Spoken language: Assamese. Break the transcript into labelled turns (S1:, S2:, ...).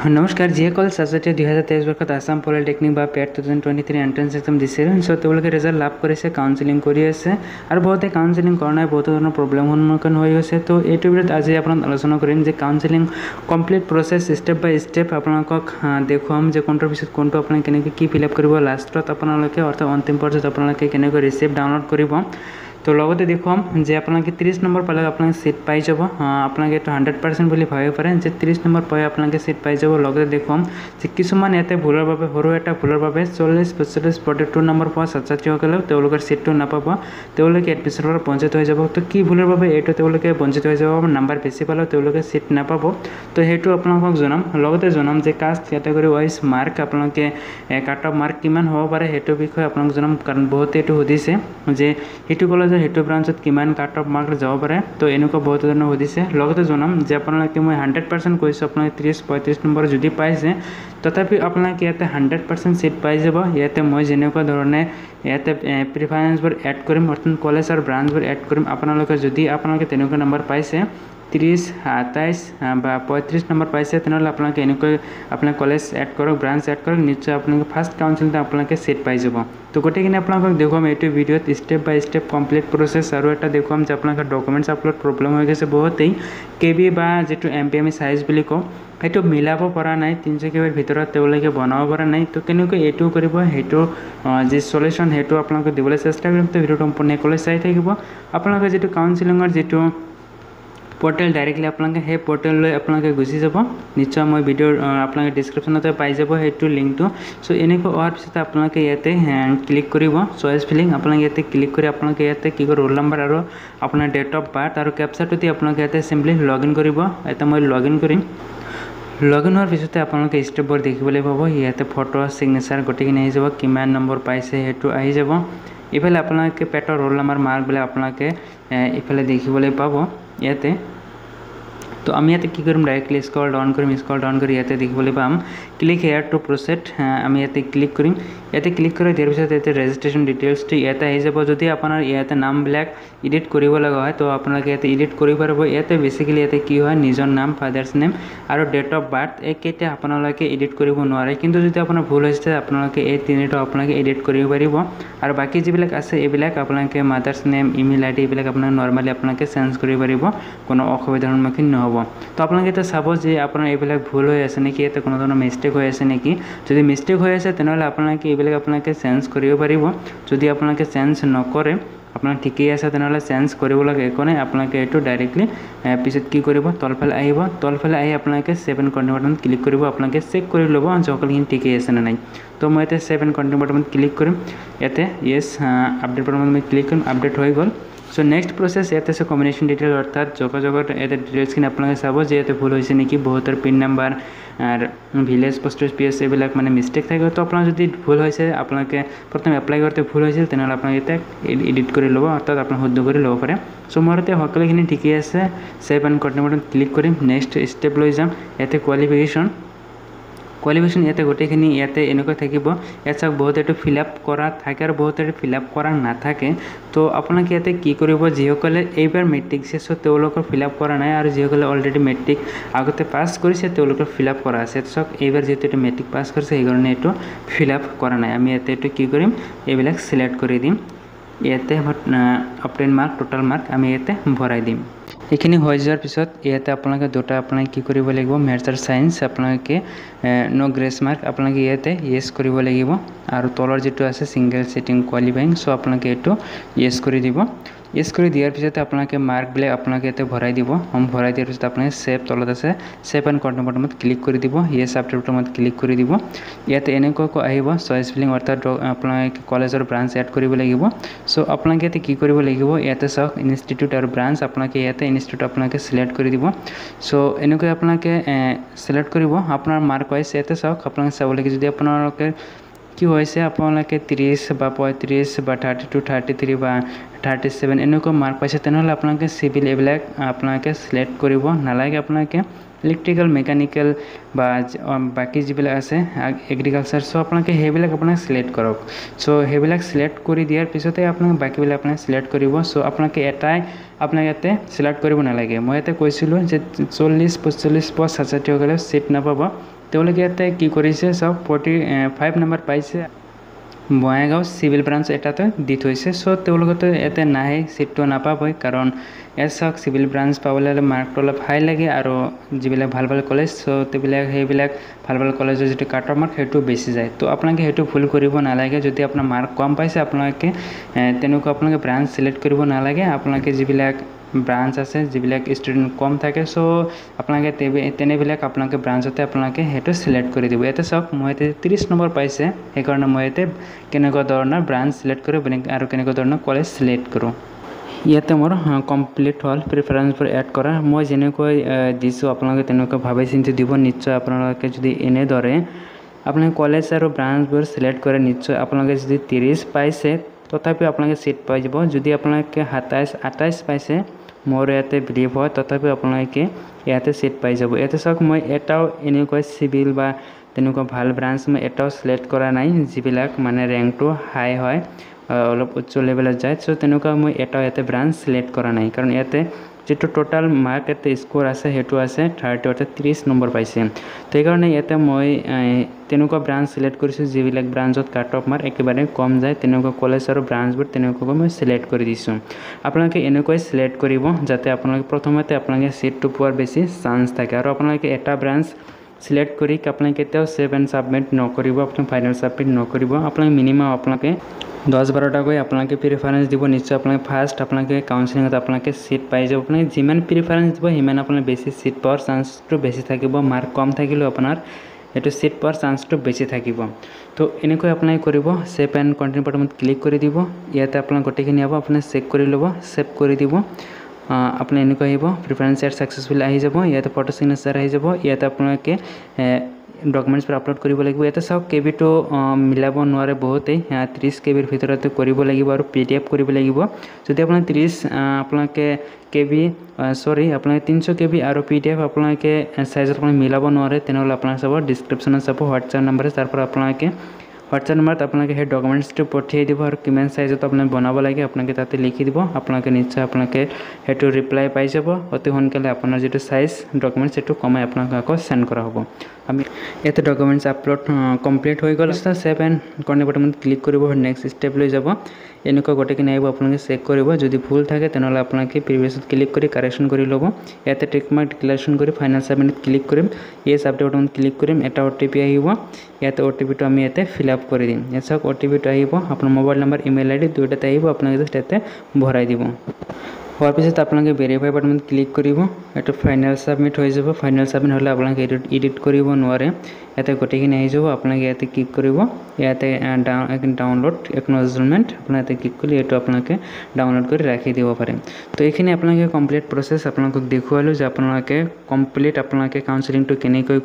S1: নমস্কাৰ যিসকল ছাত্ৰ ছাত্ৰীয়ে দুহেজাৰ তেইছ বৰ্ষত আছাম পলিটেকনিক বা PAT two thousand twenty three entrance exam দিছিল। চ' তেওঁলোকে ৰিজাল্ট লাভ কৰিছে কাউন্সেলিং কৰি আছে আৰু বহুতে কাউন্সেলিং কৰা নাই বহুতো ধৰণৰ প্ৰব্লেম সন্মুখীন হৈ গৈছে। তো এইটো ভিডিঅ'ত আজি আপোনাক আলোচনা কৰিম যে counselling complete process step by step আপোনালোকক দেখুৱাম যে কোনটোৰ পিছত কোনটো আপোনালোকে কেনেকৈ কি ফিল আপ কৰিব লাষ্টত আপোনালোকে অৰ্থাৎ অন্তিম পৰ্যায়ত আপোনালোকে কেনেকৈ ৰিচিপ্ট ডাউনলোড কৰিব। তো লগতে দেখুৱাম যে আপোনালোকে ত্ৰিছ নম্বৰ পালে আপোনালোকে ছিট পাই যাব। আপোনালোকে এইটো হাণ্ড্ৰেড পাৰ্চেণ্ট বুলি ভাবিব পাৰে যে ত্ৰিছ নম্বৰ পাই আপোনালোকে ছিট পাই যাব। লগতে দেখুৱাম যে কিছুমান ইয়াতে ভুলৰ বাবে সৰু এটা ভুলৰ বাবে চল্লিছ পঞ্চল্লিছ ফৰ্টি টু নম্বৰ পোৱা ছাত্ৰ ছাত্ৰীসকলেও তেওঁলোকৰ ছিটটো নাপাব। তেওঁলোকে এডমিশ্যনৰ পৰা বঞ্চিত হৈ যাব। তো কি ভুলৰ বাবে এইটো তেওঁলোকে বঞ্চিত হৈ যাব নাম্বাৰ বেছি পালেও তেওঁলোকে ছিট নাপাব। তো সেইটো আপোনালোকক জনাম। লগতে জনাম যে কাষ্ট কেটেগৰী ৱাইজ মাৰ্ক আপোনালোকে কাট অফ মাৰ্ক কিমান হ'ব পাৰে সেইটো বিষয়ে আপোনালোক জনাম। কাৰণ বহুতে এইটো সুধিছে যে সেইটো কলেজৰ সেইটো ব্ৰাঞ্চত কিমান কাট অফ মাৰ্ক যাব পাৰে তো এনেকুৱা বহুত ধৰণৰ সুধিছে। লগতে জনাম যে আপোনালোকে মই হাণ্ড্ৰেড পাৰ্চেণ্ট কৈছোঁ আপোনালোকে ত্ৰিছ পঁয়ত্ৰিছ নম্বৰ যদি পাইছে তথাপি আপোনালোকে ইয়াতে হাণ্ড্ৰেড পাৰ্চেণ্ট ছিট পাই যাব। ইয়াতে মই যেনেকুৱা ধৰণে ইয়াতে প্ৰিফাৰেঞ্চবোৰ এড কৰিম অৰ্থাৎ কলেজ আৰু ব্ৰাঞ্চবোৰ এড কৰিম আপোনালোকে যদি আপোনালোকে তেনেকুৱা নম্বৰ পাইছে ত্ৰিছ সাতাইছ বা পঁয়ত্ৰিছ নম্বৰ পাইছে তেনেহ'লে আপোনালোকে এনেকৈ আপোনাৰ কলেজ এড কৰক ব্ৰাঞ্চ এড কৰক নিশ্চয় আপোনালোকে ফাৰ্ষ্ট কাউন্সিলতে আপোনালোকে ছিট পাই যাব। তো গোটেইখিনি আপোনালোকক দেখুৱাম এইটো ভিডিঅ'ত step by step complete process আৰু এটা দেখুৱাম যে আপোনালোকৰ ডকুমেণ্টছ আপলোড প্ৰব্লেম হৈ গৈছে বহুতেই। কে বি বা যিটো M P M E size বুলি কওঁ সেইটো মিলাব পৰা নাই তিনিশ কে বিৰ ভিতৰত তেওঁলোকে বনাব পৰা নাই। তো কেনেকৈ এইটো কৰিব সেইটো যি চলিউশ্যন সেইটো আপোনালোকে দিবলৈ চেষ্টা কৰিম। তো ভিডিঅ'টো সম্পূৰ্ণকৈ চাই থাকিব। আপোনালোকে যিটো কাউন্সিলিঙৰ যিটো পৰ্টেল ডাইৰেক্টলি আপোনালোকে সেই পৰ্টেললৈ আপোনালোকে গুচি যাব। নিশ্চয় মই ভিডিঅ'ৰ আপোনালোকে ডিছক্ৰিপশ্যনতে পাই যাব সেইটো লিংকটো চ' এনেকৈ অহাৰ পিছতে আপোনালোকে ইয়াতে ক্লিক কৰিব। চইচ ফিলিং আপোনালোকে ইয়াতে ক্লিক কৰি আপোনালোকে ইয়াতে কি কৰিব ৰোল নম্বৰ আৰু আপোনাৰ ডেট অফ বাৰ্থ আৰু কেপচাৰটো দি আপোনালোকে ইয়াতে চিম্পলি লগ ইন কৰিব। ইয়াতে মই লগ ইন কৰিম। লগ ইন হোৱাৰ পিছতে আপোনালোকে ষ্টেপবোৰ দেখিবলৈ পাব। ইয়াতে ফটো ছিগনেচাৰ গোটেইখিনি আহি যাব। কিমান নম্বৰ পাইছে সেইটো আহি যাব। ইফালে আপোনালোকে পেটৰ ৰোল নম্বৰ মাৰ্কবিলাক আপোনালোকে ইফালে দেখিবলৈ পাব। ইয়াতে তো আমি ইয়াতে কি কৰিম ডাইৰেক্টলি স্কল ডাউন কৰিম স্কল ডাউন কৰি ইয়াতে দেখিবলৈ পাম। ক্লিক হেয়াৰ টু প্ৰচেড আমি ইয়াতে ক্লিক কৰিম। ইয়াতে ক্লিক কৰি দিয়াৰ পিছত ইয়াতে ৰেজিষ্ট্ৰেশ্যন ডিটেইলছটো ইয়াতে আহি যাব। যদি আপোনাৰ ইয়াতে নামবিলাক এডিট কৰিব লগা হয় তো আপোনালোকে ইয়াতে এডিট কৰিব পাৰিব। ইয়াতে বেচিকেলি ইয়াতে কি হয় নিজৰ নাম ফাদাৰ্ছ নেম আৰু ডেট অফ বাৰ্থ এইকেইটা আপোনালোকে এডিট কৰিব নোৱাৰে। কিন্তু যদি আপোনাৰ ভুল হৈছে আপোনালোকে এই তিনিটা আপোনালোকে এডিট কৰিব পাৰিব। আৰু বাকী যিবিলাক আছে এইবিলাক আপোনালোকে mother's name email I D এইবিলাক আপোনালোকে নৰ্মেলি আপোনালোকে চেঞ্জ কৰিব পাৰিব। কোনো অসুবিধাৰ সন্মুখীন নহ'ব। তো আপোনালোকে এতিয়া চাব যে আপোনাৰ এইবিলাক ভুল হৈ আছে নেকি ইয়াতে কোনো ধৰণৰ মিষ্টেক হৈ আছে নেকি। যদি মিষ্টেক হৈ আছে তেনেহ'লে আপোনালোকে এইবিলাক আপোনালোকে চেঞ্জ কৰিব পাৰিব। যদি আপোনালোকে চেঞ্জ নকৰে আপোনাৰ ঠিকেই আছে তেনেহ'লে চেঞ্জ কৰিব লাগে একো নাই। আপোনালোকে এইটো ডাইৰেক্টলি পিছত কি কৰিব? তলফালে আহিব। তলফালে আহি আপোনালোকে ছেভেন কণ্টিনিউ বাটনত ক্লিক কৰিব। আপোনালোকে চেক কৰি ল'ব যে সকলোখিনি ঠিকেই আছে নে নাই। তো মই ইয়াতে ছেভেন কণ্টিনিউ বাটনত ক্লিক কৰিম। ইয়াতে য়েছ আপডেট বাটনত মই ক্লিক কৰিম। আপডেট হৈ গ'ল। চ' নেক্সট প্ৰচেছ ইয়াতে আছে কম্বিনেশ্যন ডিটেইল অৰ্থাৎ যোগাযোগত ইয়াতে ডিটেইলছখিনি আপোনালোকে চাব যে ইয়াতে ভুল হৈছে নেকি বহুতৰ পিন নাম্বাৰ আৰ ভিলেজ পোস্ট পি এছ এইবিলাক মানে মিষ্টেক থাকে তো আপোনাৰ যদি ভুল হৈছে আপোনালোকে প্ৰথমে এপ্লাই কৰোঁতে ভুল হৈছিল তেনেহ'লে আপোনালোকে এতিয়া এডিট কৰি ল'ব অৰ্থাৎ আপোনাৰ শুদ্ধ কৰি ল'ব পাৰে চ' মোৰ এতিয়া সকলোখিনি ঠিকেই আছে ছেভ এণ্ড কণ্টিনিউ ক্লিক কৰিম নেক্সট ষ্টেপ লৈ যাম ইয়াতে কোৱালিফিকেশ্যন কোৱালিফিকেশ্যন ইয়াতে গোটেইখিনি ইয়াতে এনেকৈ থাকিব। ইয়াত চাওক বহুত এইটো ফিল আপ কৰা থাকে আৰু বহুত এইটো ফিল আপ কৰা নাথাকে। তো আপোনালোকে ইয়াতে কি কৰিব যিসকলে এইবাৰ মেট্ৰিক দিছে তেওঁলোকৰ ফিল আপ কৰা নাই আৰু যিসকলে অলৰেডি মেট্ৰিক আগতে পাছ কৰিছে তেওঁলোকৰ ফিল আপ কৰা আছে। চাওক এইবাৰ যিহেতু এইটো মেট্ৰিক পাছ কৰিছে সেইকাৰণে এইটো ফিল আপ কৰা নাই। আমি ইয়াতে এইটো কি কৰিম এইবিলাক চিলেক্ট কৰি দিম। ইয়াতে অপটেন মাৰ্ক টোটেল মাৰ্ক আমি ইয়াতে ভৰাই দিম। এইখিনি হৈ যোৱাৰ পিছত ইয়াতে আপোনালোকে দুটা আপোনালোকে কি কৰিব লাগিব মেথছ আৰু ছায়েন্স আপোনালোকে ন' গ্ৰেছ মাৰ্ক আপোনালোকে ইয়াতে য়েছ কৰিব লাগিব। আৰু তলৰ যিটো আছে ছিংগল ছিটিং কোৱালিফাইং চ' আপোনালোকে এইটো য়েছ কৰি দিব। য়েছ কৰি দিয়াৰ পিছতে আপোনালোকে মাৰ্কবিলাক আপোনালোকে ইয়াতে ভৰাই দিব। হোম ভৰাই দিয়াৰ পিছত আপোনালোকে ছেভ তলত আছে। ছেভ এণ্ড কণ্টিনিউ বটমত ক্লিক কৰি দিব। য়েছ আপডেট বটমত ক্লিক কৰি দিব। ইয়াতে এনেকুৱাকৈ আহিব। চইচ ফিলিং অৰ্থাৎ আপোনালোকে কলেজৰ ব্ৰাঞ্চ এড কৰিব লাগিব। চ' আপোনালোকে ইয়াতে কি কৰিব লাগিব? ইয়াতে চাওক ইনষ্টিটিউট আৰু ব্ৰাঞ্চ আপোনালোকে ইয়াতে ইনষ্টিটিউট আপোনালোকে চিলেক্ট কৰি দিব। চ' এনেকৈ আপোনালোকে চিলেক্ট কৰিব। আপোনাৰ মাৰ্ক ৱাইজ ইয়াতে চাওক আপোনালোকে চাব লাগে যদি আপোনালোকে কি হৈছে আপোনালোকে ত্ৰিছ বা পঁয়ত্ৰিছ বা থাৰ্টি টু থাৰ্টি থ্ৰী বা থাৰ্টি ছেভেন এনেকুৱা মাৰ্ক পাইছে তেনেহ'লে আপোনালোকে চিভিল এইবিলাক আপোনালোকে চিলেক্ট কৰিব নালাগে আপোনালোকে ইলেক্ট্ৰিকেল মেকানিকেল বা বাকী যিবিলাক আছে এগ্ৰিকালচাৰ চ' আপোনালোকে সেইবিলাক আপোনাক চিলেক্ট কৰক চ' সেইবিলাক চিলেক্ট কৰি দিয়াৰ পিছতে আপোনাক বাকীবিলাক আপোনাক চিলেক্ট কৰিব চ' আপোনালোকে এটাই আপোনাক ইয়াতে চিলেক্ট কৰিব নালাগে মই ইয়াতে কৈছিলোঁ যে চল্লিছ পঞ্চল্লিছ পোৱা ছাত্ৰ ছাত্ৰীসকলে ছিট নাপাব তেওঁলোকে ইয়াতে কি কৰিছে চাওক ফৰ্টি ফাইভ নম্বৰ পাইছে। বঙাইগাঁও চিভিল ব্ৰাঞ্চ এটাতে দি থৈছে। চ' তেওঁলোকেতো ইয়াতে নাহে ছিটটো নাপাবই। কাৰণ ইয়াত চাওক চিভিল ব্ৰাঞ্চ পাবলৈ হ'লে মাৰ্কটো অলপ হাই লাগে আৰু যিবিলাক ভাল ভাল কলেজ চ' সেইবিলাক সেইবিলাক ভাল ভাল কলেজৰ যিটো কাট অফ মাৰ্ক সেইটো বেছি যায়। তো আপোনালোকে সেইটো ভুল কৰিব নালাগে। যদি আপোনাৰ মাৰ্ক কম পাইছে আপোনালোকে তেনেকুৱা আপোনালোকে ব্ৰাঞ্চ ছিলেক্ট কৰিব নালাগে। আপোনালোকে যিবিলাক ব্ৰাঞ্চ আছে যিবিলাক ষ্টুডেণ্ট কম থাকে চ' আপোনালোকে তেনেবিলাক আপোনালোকে ব্ৰাঞ্চতে আপোনালোকে সেইটো ছিলেক্ট কৰি দিব। ইয়াতে চাওক মই ইয়াতে ত্ৰিছ নম্বৰ পাইছে সেইকাৰণে মই ইয়াতে কেনেকুৱা ধৰণৰ ব্ৰাঞ্চ ছিলেক্ট কৰোঁ আৰু কেনেকুৱা ধৰণৰ কলেজ ছিলেক্ট কৰোঁ। ইয়াতে মোৰ কমপ্লিট হ'ল প্ৰিফাৰেঞ্চবোৰ এড কৰা। মই যেনেকৈ দিছোঁ আপোনালোকে তেনেকুৱা ভাবি চিন্তি দিব নিশ্চয় আপোনালোকে যদি এনেদৰে আপোনালোকে কলেজ আৰু ব্ৰাঞ্চবোৰ ছিলেক্ট কৰে নিশ্চয় আপোনালোকে যদি ত্ৰিছ পাইছে তথাপিও আপোনালোকে ছিট পাই যাব। যদি আপোনালোকে সাতাইছ আঠাইছ পাইছে মোৰ ইয়াতে বিলিভ হয় তথাপিও আপোনালোকে ইয়াতে ছিট পাই যাব। ইয়াতে চাওক মই এটাও এনেকুৱা চিভিল বা তেনেকুৱা ভাল ব্ৰাঞ্চ মই এটাও ছিলেক্ট কৰা নাই যিবিলাক মানে ৰেংকটো হাই হয় অলপ উচ্চ লেভেলত যায়। চ' তেনেকুৱা মই এটাও ইয়াতে ব্ৰাঞ্চ ছিলেক্ট কৰা নাই। কাৰণ ইয়াতে যিটো টোটাল মাৰ্ক ইয়াতে স্ক'ৰ আছে সেইটো আছে থাৰ্টি অৰ্থাৎ ত্ৰিছ নম্বৰ পাইছে। তো সেইকাৰণে ইয়াতে মই তেনেকুৱা ব্ৰাঞ্চ ছিলেক্ট কৰিছোঁ যিবিলাক ব্ৰাঞ্চত কাট অফ মাৰ্ক একেবাৰে কম যায় তেনেকুৱা কলেজ আৰু ব্ৰাঞ্চবোৰ তেনেকুৱাকৈ মই ছিলেক্ট কৰি দিছোঁ। আপোনালোকে এনেকৈ ছিলেক্ট কৰিব যাতে আপোনালোকে প্ৰথমতে আপোনালোকে ছিটটো পোৱাৰ বেছি চান্স থাকে। আৰু আপোনালোকে এটা ব্ৰাঞ্চ ছিলেক্ট কৰি আপোনালোকে কেতিয়াও ছেভ এণ্ড ছাবমিট নকৰিব আপোনালোকে ফাইনেল ছাবমিট নকৰিব আপোনালোকে মিনিমাম আপোনালোকে দহ বাৰটাকৈ আপোনালোকে প্ৰিফাৰেঞ্চ দিব নিশ্চয় আপোনালোকে ফাৰ্ষ্ট আপোনালোকে কাউন্সিলিঙত আপোনালোকে ছিট পাই যাব আপোনালোকে যিমান প্ৰিফাৰেঞ্চ দিব সিমান আপোনাৰ বেছি ছিট পোৱাৰ চান্সটো বেছি থাকিব মাৰ্ক কম থাকিলেও আপোনাৰ এইটো ছিট পোৱাৰ চান্সটো বেছি থাকিব তো এনেকৈ আপোনালোকে কৰিব ছেভ এণ্ড কণ্টিনিউ বটনত ক্লিক কৰি দিব ইয়াতে আপোনাৰ গোটেইখিনি হ'ব আপুনি চেক কৰি ল'ব ছেভ কৰি দিব আপুনি এনেকৈ আহিব প্ৰিফাৰেঞ্চ এড ছাকচেছফুল আহি যাব ইয়াতে ফটো চিগনেচাৰ আহি যাব ইয়াতে আপোনালোকে ডকুমেণ্টছবোৰ আপলোড কৰিব লাগিব ইয়াতে চাওক কে বিটো মিলাব নোৱাৰে বহুতেই ত্ৰিছ কে বিৰ ভিতৰতে কৰিব লাগিব আৰু পি ডি এফ কৰিব লাগিব যদি আপোনাৰ ত্ৰিছ আপোনালোকে কে বি চৰি আপোনালোকে তিনিশ কে বি আৰু পি ডি এফ আপোনালোকে চাইজত আপুনি মিলাব নোৱাৰে তেনেহ'লে আপোনাৰ চাব ডিছক্ৰিপশ্যনত চাব হোৱাটছএপ নম্বৰ তাৰ পৰা আপোনালোকে হোৱাটছএপ নম্বৰত আপোনালোকে সেই ডকুমেণ্টছটো পঠিয়াই দিব আৰু কিমান চাইজত আপোনালোকে বনাব লাগে আপোনালোকে তাতে লিখি দিব। আপোনালোকে নিশ্চয় আপোনালোকে সেইটো ৰিপ্লাই পাই যাব। অতি সোনকালে আপোনাৰ যিটো চাইজ ডকুমেণ্টছ সেইটো কমাই আপোনালোকে আকৌ চেণ্ড কৰা হ'ব। আমি ইয়াতে ডকুমেণ্টছ আপলোড কমপ্লিট হৈ গ'ল ছেভ এণ্ড কৰ্ণে বৰ্তমান ক্লিক কৰিব নেক্সট ষ্টেপ লৈ যাব। এনেকুৱা গোটেইখিনি আহিব আপোনালোকে চেক কৰিব। যদি ভুল থাকে তেনেহ'লে আপোনালোকে প্ৰিভিয়াছত ক্লিক কৰি কাৰেকশ্যন কৰি ল'ব। ইয়াতে ট্ৰিকমাৰ্ক ডিক্লেৰেশ্যন কৰি ফাইনেল ছাবমিট ক্লিক কৰিম। য়েছ আপডেট বৰ্তমান ক্লিক কৰিম এটা অ' টি পি আহিব। ইয়াতে অ' টি পিটো আমি ইয়াতে ফিল আপ কৰি দিম ইয়াত চাওক অ' টি পিটো আহিব আপোনাৰ mobile number email I D দুয়োটাতে আহিব আপোনালোকে ইয়াতে ভৰাই দিব হোৱাৰ পিছত আপোনালোকে ভেৰিফাই বাটনত ক্লিক কৰিব এইটো ফাইনেল ছাবমিট হৈ যাব ফাইনেল ছাবমিট হ'লে আপোনালোকে এডিট কৰিব নোৱাৰে ইয়াতে গোটেইখিনি আহি যাব আপোনালোকে ইয়াতে ক্লিক কৰিব ইয়াতে ডাউনলোড একনলেজমেণ্ট ইয়াতে ক্লিক কৰি এইটো আপোনালোকে ডাউনলোড কৰি ৰাখি দিব পাৰে তো এইখিনি আপোনালোকে কমপ্লিট প্ৰচেছ আপোনালোকক দেখুৱালোঁ যে আপোনালোকে কমপ্লিট আপোনালোকে কাউন্সিলিংটো কেনেকৈ